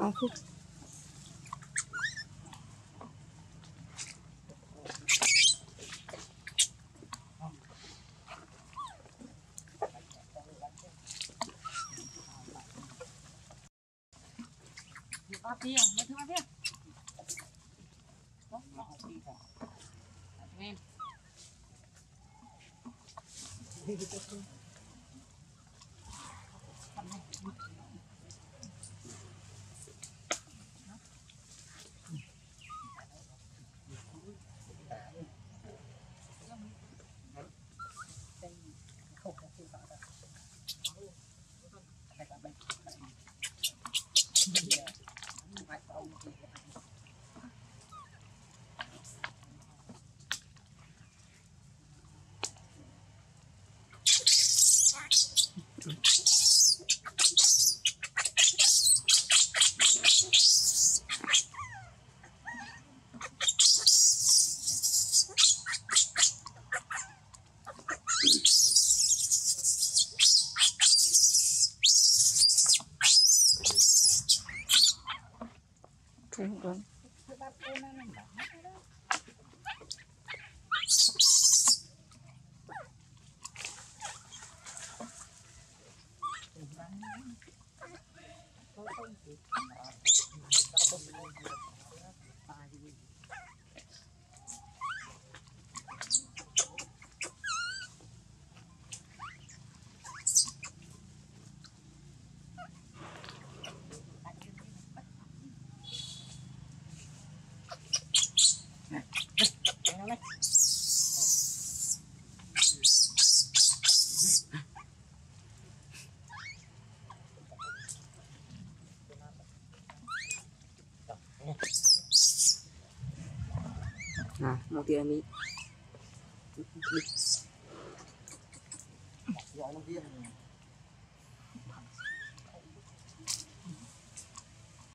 à, phúc Hãy subscribe cho kênh api kan. Amin. Tunggu. Nah, mau diani. Ya, ano dia?